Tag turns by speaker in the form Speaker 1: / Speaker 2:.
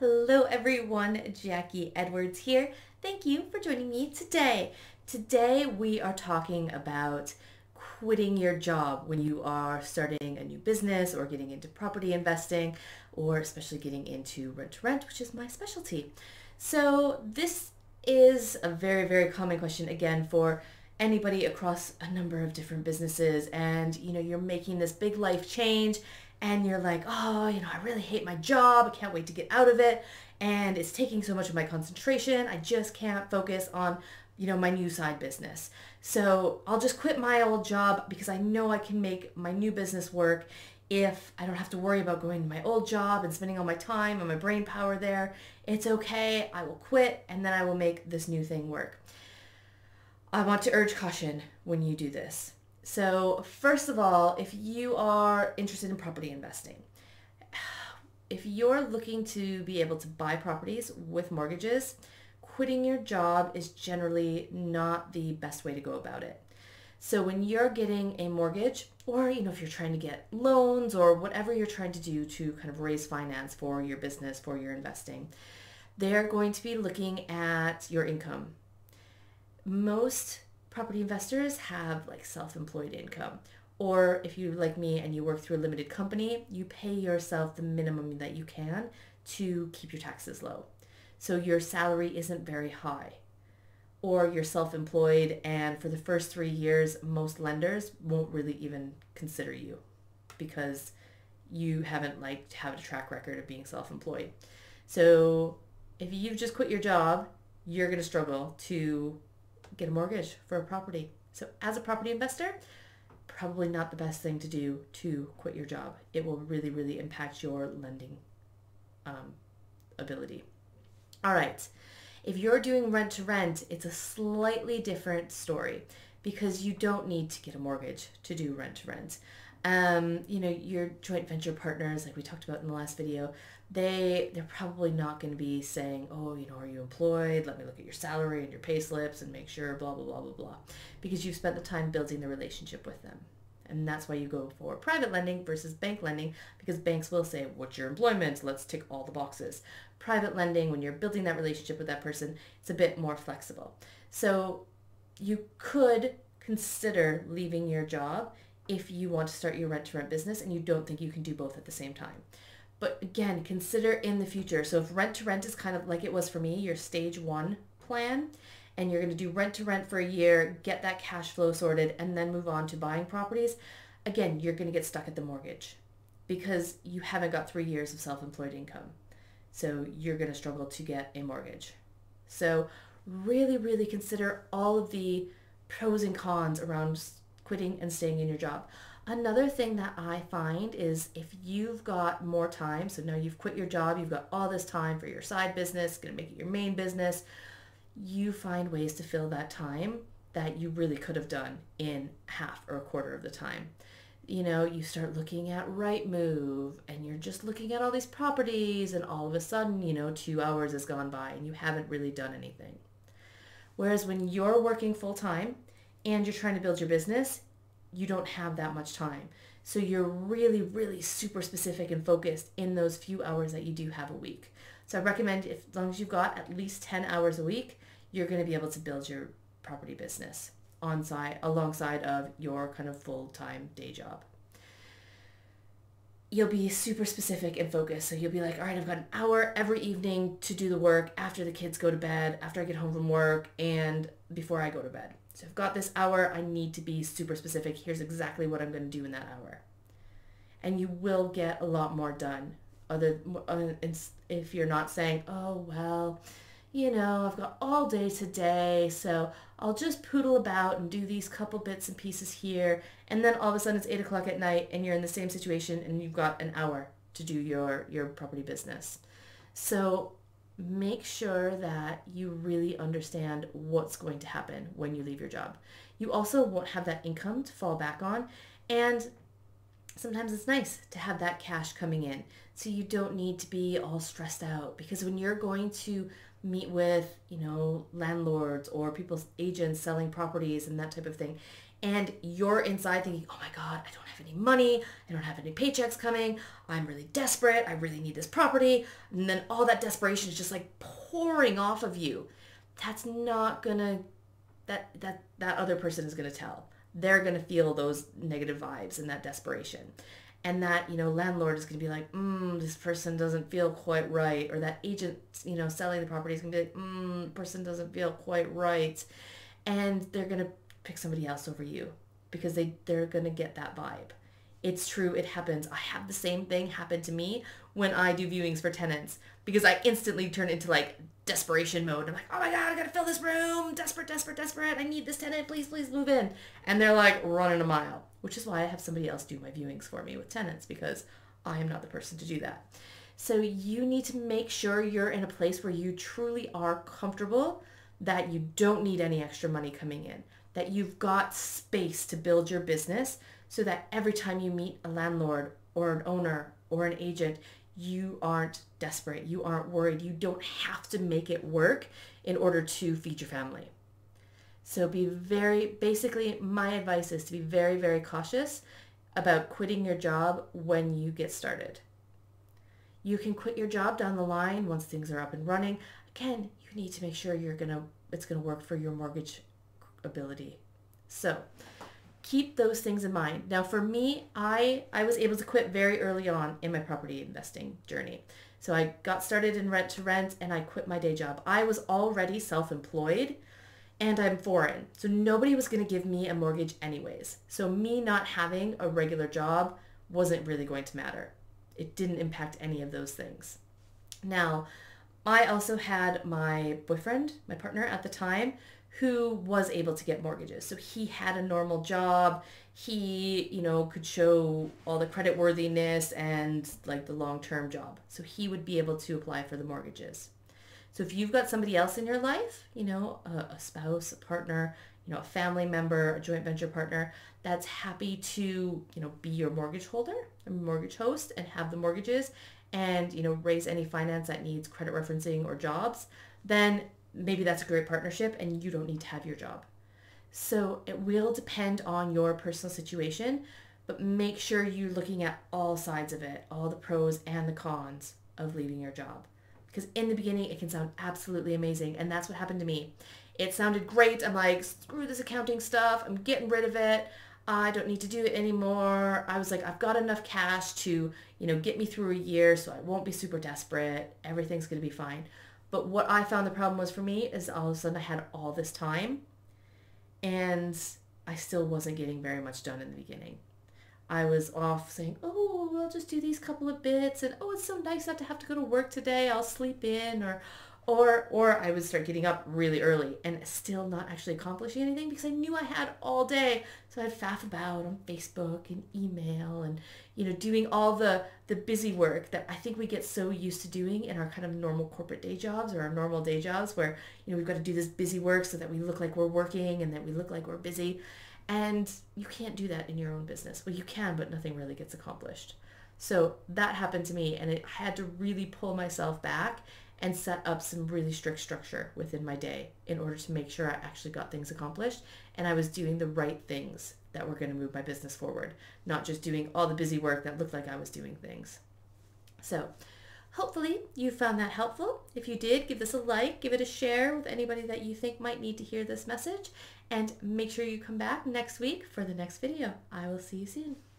Speaker 1: Hello everyone, Jacquie Edwards here. Thank you for joining me today. Today we are talking about quitting your job when you are starting a new business or getting into property investing or especially getting into rent to rent, which is my specialty. So this is a very, very common question again for anybody across a number of different businesses and you know you're making this big life change and you're like oh you know i really hate my job i can't wait to get out of it and it's taking so much of my concentration i just can't focus on you know my new side business so i'll just quit my old job because i know i can make my new business work if I don't have to worry about going to my old job and spending all my time and my brain power there, it's okay. I will quit and then I will make this new thing work. I want to urge caution when you do this. So, first of all, if you are interested in property investing, if you're looking to be able to buy properties with mortgages, quitting your job is generally not the best way to go about it. So when you're getting a mortgage or you know if you're trying to get loans or whatever you're trying to do to kind of raise finance for your business, for your investing, they're going to be looking at your income most property investors have like self-employed income. Or if you like me and you work through a limited company you pay yourself the minimum that you can to keep your taxes low. So your salary isn't very high. Or you're self-employed and for the first three years most lenders won't really even consider you because you haven't like have a track record of being self-employed. So if you've just quit your job you're going to struggle to get a mortgage for a property. So as a property investor, probably not the best thing to do to quit your job. It will really, really impact your lending um, ability. All right. If you're doing rent to rent, it's a slightly different story because you don't need to get a mortgage to do rent to rent um, you know, your joint venture partners, like we talked about in the last video, they they're probably not going to be saying, oh, you know, are you employed? Let me look at your salary and your pay slips and make sure, blah blah blah blah blah, because you've spent the time building the relationship with them. And that's why you go for private lending versus bank lending because banks will say, what's your employment? Let's tick all the boxes. Private lending, when you're building that relationship with that person, it's a bit more flexible. So you could consider leaving your job if you want to start your rent to rent business and you don't think you can do both at the same time. But again, consider in the future. So if rent to rent is kind of like it was for me, your stage one plan, and you're going to do rent to rent for a year, get that cash flow sorted, and then move on to buying properties, again, you're going to get stuck at the mortgage because you haven't got three years of self-employed income. So you're going to struggle to get a mortgage. So really, really consider all of the pros and cons around quitting and staying in your job. Another thing that I find is if you've got more time, so now you've quit your job, you've got all this time for your side business, going to make it your main business, you find ways to fill that time that you really could have done in half or a quarter of the time. You know, you start looking at Rightmove and you're just looking at all these properties and all of a sudden, you know, two hours has gone by and you haven't really done anything. Whereas when you're working full time and you're trying to build your business, you don't have that much time. So you're really, really super specific and focused in those few hours that you do have a week. So I recommend if as long as you've got at least 10 hours a week, you're going to be able to build your property business on side alongside of your kind of full-time day job. You'll be super specific and focused. So you'll be like, all right, I've got an hour every evening to do the work after the kids go to bed, after I get home from work, and before I go to bed. So I've got this hour, I need to be super specific. Here's exactly what I'm going to do in that hour. And you will get a lot more done. Other uh, if you're not saying, "Oh, well, you know, I've got all day today, so I'll just poodle about and do these couple bits and pieces here, and then all of a sudden it's eight o'clock at night and you're in the same situation and you've got an hour to do your your property business. So make sure that you really understand what's going to happen when you leave your job. You also won't have that income to fall back on and sometimes it's nice to have that cash coming in so you don't need to be all stressed out because when you're going to meet with, you know, landlords or people's agents selling properties and that type of thing, and you're inside thinking, oh my God, I don't have any money. I don't have any paychecks coming. I'm really desperate. I really need this property. And then all that desperation is just like pouring off of you. That's not gonna, that, that, that other person is gonna tell. They're gonna feel those negative vibes and that desperation. And that, you know, landlord is gonna be like, mm, this person doesn't feel quite right. Or that agent, you know, selling the property is gonna be like, mm, person doesn't feel quite right. And they're gonna pick somebody else over you because they they're going to get that vibe. It's true, it happens. I have the same thing happen to me when I do viewings for tenants because I instantly turn into like desperation mode. I'm like, oh my God, I gotta fill this room. Desperate, desperate, desperate. I need this tenant. Please, please move in. And they're like running a mile, which is why I have somebody else do my viewings for me with tenants because I am not the person to do that. So you need to make sure you're in a place where you truly are comfortable that you don't need any extra money coming in that you've got space to build your business so that every time you meet a landlord or an owner or an agent, you aren't desperate. You aren't worried. You don't have to make it work in order to feed your family. So be very, basically, my advice is to be very, very cautious about quitting your job when you get started. You can quit your job down the line once things are up and running. Again, you need to make sure you're gonna it's gonna work for your mortgage ability. So keep those things in mind. Now for me, I, I was able to quit very early on in my property investing journey. So I got started in rent to rent and I quit my day job. I was already self-employed and I'm foreign. So nobody was going to give me a mortgage anyways. So me not having a regular job wasn't really going to matter. It didn't impact any of those things. Now, I also had my boyfriend, my partner at the time, who was able to get mortgages. So he had a normal job. He, you know, could show all the credit worthiness and like the long-term job. So he would be able to apply for the mortgages. So if you've got somebody else in your life, you know, a, a spouse, a partner, you know, a family member, a joint venture partner that's happy to, you know, be your mortgage holder, a mortgage host and have the mortgages and, you know, raise any finance that needs credit referencing or jobs, then maybe that's a great partnership and you don't need to have your job. So it will depend on your personal situation, but make sure you're looking at all sides of it, all the pros and the cons of leaving your job. Because in the beginning, it can sound absolutely amazing. And that's what happened to me. It sounded great. I'm like, screw this accounting stuff. I'm getting rid of it. I don't need to do it anymore. I was like, I've got enough cash to, you know, get me through a year so I won't be super desperate. Everything's going to be fine. But what I found the problem was for me is all of a sudden I had all this time and I still wasn't getting very much done in the beginning. I was off saying, oh, I'll just do these couple of bits and oh, it's so nice not to have to go to work today. I'll sleep in or or or I would start getting up really early and still not actually accomplishing anything because I knew I had all day. So I'd faff about on Facebook and email and you know doing all the the busy work that I think we get so used to doing in our kind of normal corporate day jobs or our normal day jobs where you know we've got to do this busy work so that we look like we're working and that we look like we're busy. And you can't do that in your own business. Well, you can, but nothing really gets accomplished. So that happened to me and it I had to really pull myself back and set up some really strict structure within my day in order to make sure I actually got things accomplished and I was doing the right things that were going to move my business forward, not just doing all the busy work that looked like I was doing things. So hopefully you found that helpful. If you did, give this a like, give it a share with anybody that you think might need to hear this message, and make sure you come back next week for the next video. I will see you soon.